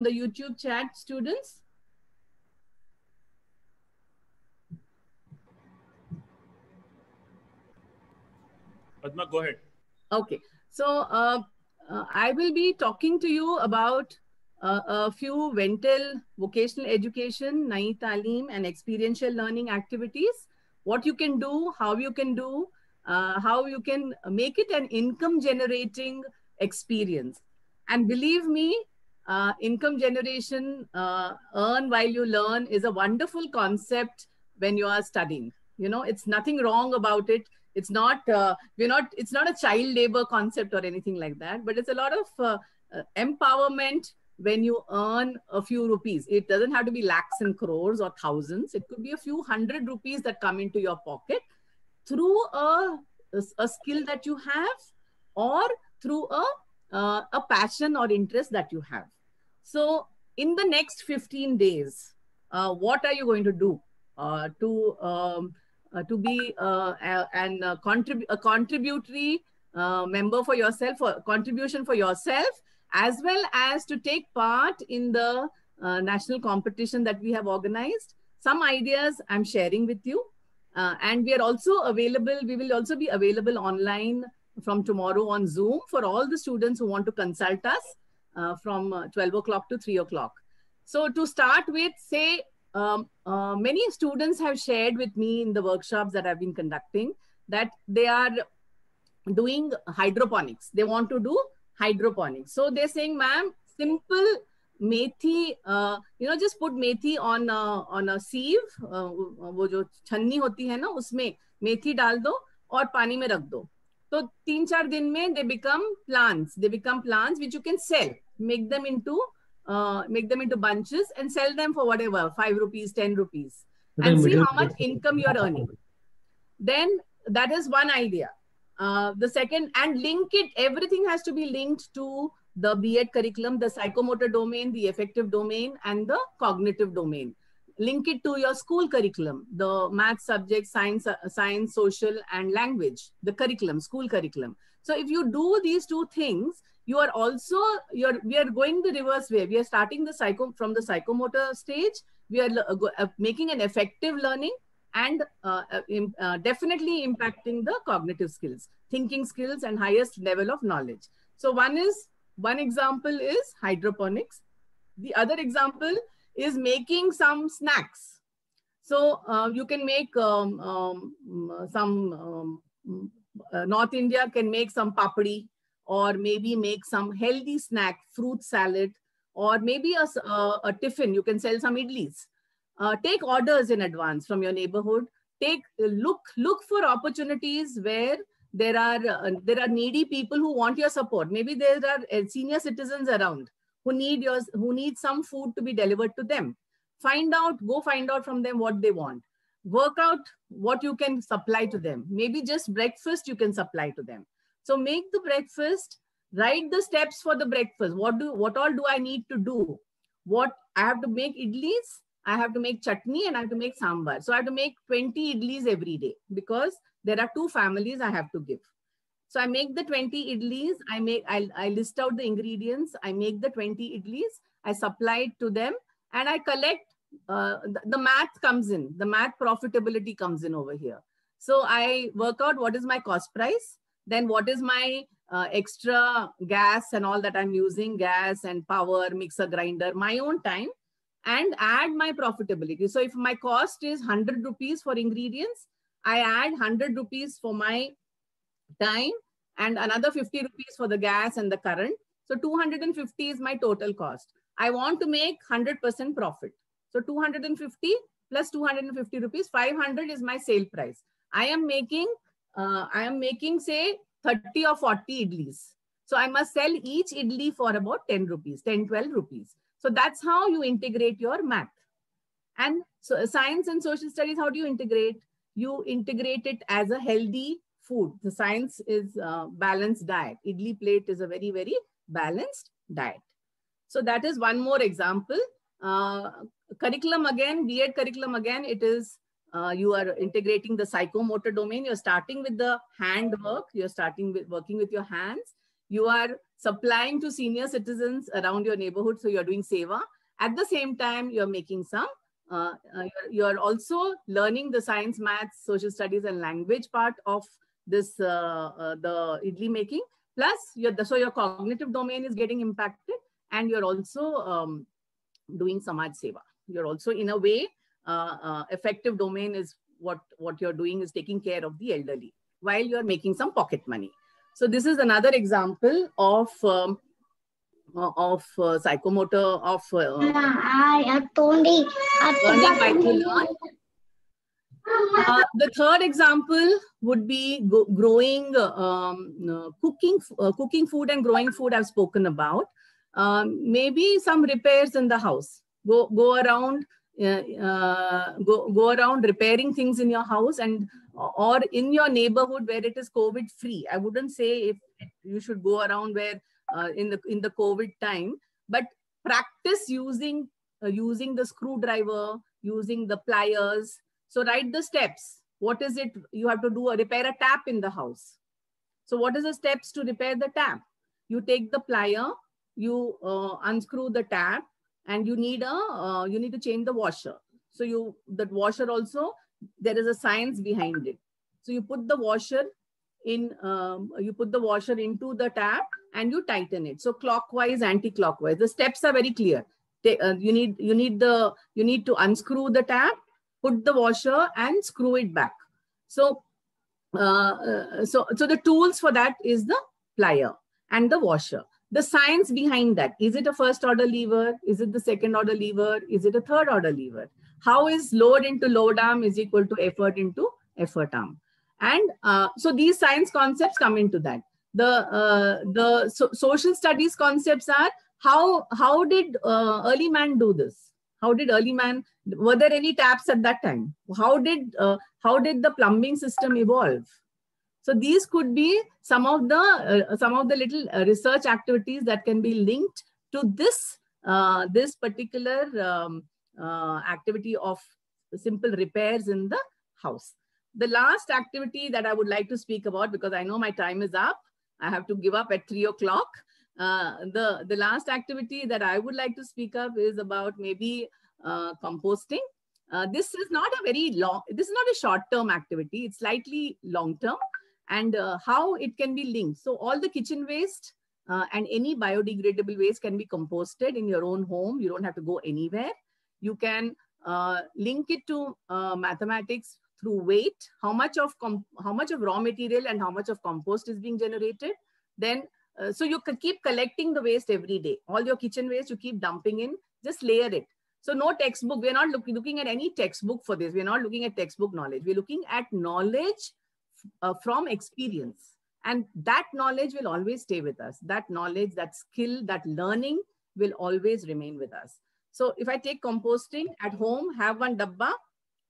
the YouTube chat, students? Padma, go ahead. Okay. So uh, uh, I will be talking to you about uh, a few Ventel vocational education, Nai Talim and experiential learning activities. What you can do, how you can do, uh, how you can make it an income generating experience. And believe me, uh, income generation, uh, earn while you learn is a wonderful concept when you are studying. You know, it's nothing wrong about it. It's not, uh, we're not, it's not a child labor concept or anything like that, but it's a lot of uh, uh, empowerment when you earn a few rupees. It doesn't have to be lakhs and crores or thousands. It could be a few hundred rupees that come into your pocket through a, a skill that you have or through a, uh, a passion or interest that you have. So in the next 15 days, uh, what are you going to do uh, to, um, uh, to be uh, an uh, contrib a contributory uh, member for yourself, or contribution for yourself, as well as to take part in the national competition that we have organized. Some ideas I'm sharing with you. and we are also available, we will also be available online from tomorrow on Zoom for all the students who want to consult us uh, from uh, 12 o'clock to 3 o'clock. So to start with, say, um, uh, many students have shared with me in the workshops that I've been conducting that they are doing hydroponics. They want to do hydroponics. So they're saying, ma'am, simple methi, uh, you know, just put methi on a, on a sieve, uh, वो जो छन्नी होती है ना उसमें मेथी डाल दो और पानी में रख दो तो तीन चार दिन में they become plants they become plants which you can sell make them into uh, make them into bunches and sell them for whatever, five rupees, 10 rupees, and see how much income you're earning. Then that is one idea. Uh, the second, and link it, everything has to be linked to the B.Ed curriculum, the psychomotor domain, the affective domain, and the cognitive domain. Link it to your school curriculum, the math subject, science, uh, science, social, and language, the curriculum, school curriculum. So if you do these two things, you are also you're we are going the reverse way. We are starting the psycho from the psychomotor stage. We are uh, uh, making an effective learning and uh, uh, uh, definitely impacting the cognitive skills thinking skills and highest level of knowledge. So one is one example is hydroponics. The other example is making some snacks. So uh, you can make um, um, some um, north india can make some papdi or maybe make some healthy snack, fruit salad, or maybe a, a, a tiffin. You can sell some idlis. Uh, take orders in advance from your neighborhood. Take look look for opportunities where there are uh, there are needy people who want your support. Maybe there are uh, senior citizens around who need yours who need some food to be delivered to them. Find out, go find out from them what they want. Work out what you can supply to them. Maybe just breakfast you can supply to them so make the breakfast, write the steps for the breakfast. What do what all do I need to do? What I have to make idlis, I have to make chutney and I have to make sambar. So I have to make 20 idlis every day because there are two families I have to give. So I make the 20 idlis, I make I, I list out the ingredients, I make the 20 idlis, I supply it to them and I collect uh, the, the math comes in, the math profitability comes in over here. So I work out what is my cost price then what is my uh, extra gas and all that I'm using, gas and power, mixer grinder, my own time and add my profitability. So if my cost is 100 rupees for ingredients, I add 100 rupees for my time and another 50 rupees for the gas and the current. So 250 is my total cost. I want to make 100% profit. So 250 plus 250 rupees, 500 is my sale price. I am making uh, I am making say 30 or 40 idlis. So I must sell each idli for about 10 rupees, 10, 12 rupees. So that's how you integrate your math. And so science and social studies, how do you integrate? You integrate it as a healthy food. The science is balanced diet. Idli plate is a very, very balanced diet. So that is one more example. Uh, curriculum again, B.Ed curriculum again, it is uh, you are integrating the psychomotor domain. You're starting with the hand work. You're starting with working with your hands. You are supplying to senior citizens around your neighborhood. So you're doing seva. At the same time, you're making some, uh, uh, you're, you're, also learning the science, maths, social studies, and language part of this, uh, uh the idli making. Plus, your, so your cognitive domain is getting impacted and you're also um, doing samaj seva. You're also, in a way, affective domain is what, what you're doing is taking care of the elderly while you're making some pocket money. So this is another example of um, uh, of uh, psychomotor of uh, learning by learn. Uh, the third example would be growing, um, uh, cooking, uh, cooking food and growing food I've spoken about. Um, maybe some repairs in the house. Go, go around, go, go around repairing things in your house and or in your neighborhood where it is COVID free. I wouldn't say if you should go around where uh, in the in the COVID time, but practice using uh, using the screwdriver, using the pliers. So write the steps. What is it you have to do? A repair a tap in the house. So what is the steps to repair the tap? You take the plier, you uh, unscrew the tap, and you need a uh, you need to change the washer. So you that washer also there is a science behind it. So you put the washer in, um, you put the washer into the tap and you tighten it. So clockwise, anti-clockwise. The steps are very clear. Uh, you need you need the you need to unscrew the tap, put the washer and screw it back. So uh, uh, so so the tools for that is the plier and the washer. The science behind that is it a first order lever? Is it the second order lever? Is it a third order lever? how is load into load arm is equal to effort into effort arm. And uh, so these science concepts come into that. The, uh, the so social studies concepts are how, how did uh, early man do this? How did early man, were there any taps at that time? How did, uh, how did the plumbing system evolve? So these could be some of the, uh, some of the little uh, research activities that can be linked to this, this particular um, uh, activity of simple repairs in the house. The last activity that I would like to speak about, because I know my time is up, I have to give up at three o'clock. Uh, the, the last activity that I would like to speak of is about maybe uh, composting. Uh, this is not a very long, this is not a short-term activity, it's slightly long-term and uh, how it can be linked. So all the kitchen waste uh, and any biodegradable waste can be composted in your own home. You don't have to go anywhere. You can uh, link it to mathematics through weight, how much of how much of raw material and how much of compost is being generated. Then, uh, so you keep collecting the waste every day. All your kitchen waste you keep dumping in, just layer it. So no textbook. We're not looking looking at any textbook for this. We're not looking at textbook knowledge. We're looking at knowledge uh, from experience. And that knowledge will always stay with us. That knowledge, that skill, that learning will always remain with us. So if I take composting at home, have one dabba,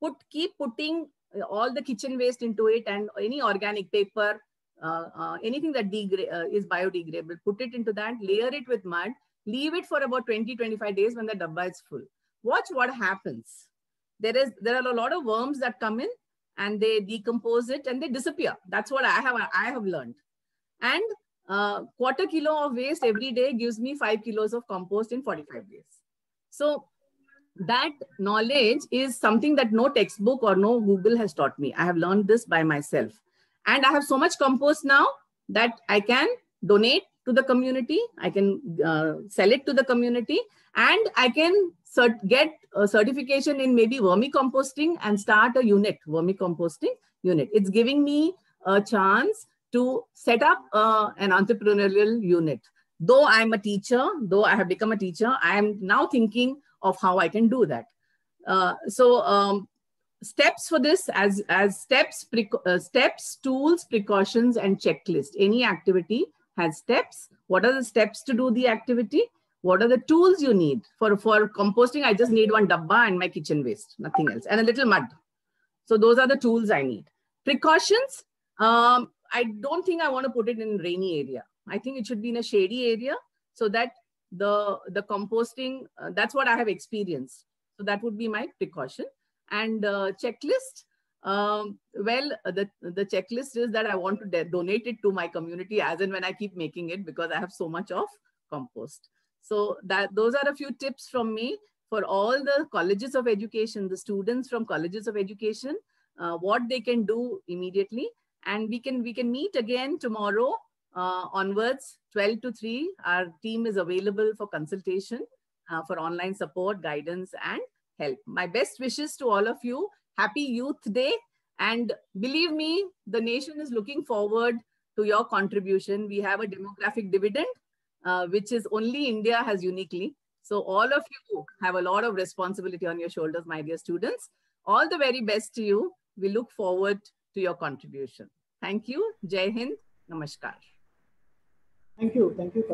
put keep putting all the kitchen waste into it and any organic paper, uh, uh, anything that uh, is biodegradable, put it into that, layer it with mud, leave it for about 20, 25 days when the dabba is full. Watch what happens. There is there are a lot of worms that come in and they decompose it and they disappear. That's what I have I have learned. And uh, quarter kilo of waste every day gives me five kilos of compost in 45 days. So that knowledge is something that no textbook or no Google has taught me. I have learned this by myself. And I have so much compost now that I can donate to the community. I can uh, sell it to the community and I can cert get a certification in maybe vermicomposting and start a unit, vermicomposting unit. It's giving me a chance to set up uh, an entrepreneurial unit though I'm a teacher, though I have become a teacher, I am now thinking of how I can do that. Uh, so um, steps for this as, as steps, uh, steps, tools, precautions, and checklist. Any activity has steps. What are the steps to do the activity? What are the tools you need? For, for composting, I just need one dabba and my kitchen waste, nothing else, and a little mud. So those are the tools I need. Precautions, um, I don't think I want to put it in rainy area. I think it should be in a shady area so that the, the composting, uh, that's what I have experienced. So that would be my precaution. And uh, checklist, Um, well, the, the checklist is that I want to donate it to my community as and when I keep making it because I have so much of compost. So that those are a few tips from me for all the colleges of education, the students from colleges of education, uh, what they can do immediately. And we can, we can meet again tomorrow uh, onwards, 12 to 3. Our team is available for consultation, uh, for online support, guidance, and help. My best wishes to all of you. Happy Youth Day. And believe me, the nation is looking forward to your contribution. We have a demographic dividend, uh, which is only India has uniquely. So all of you have a lot of responsibility on your shoulders, my dear students. All the very best to you. We look forward to your contribution. Thank you. Jai Hind. Namaskar. Thank you. Thank you.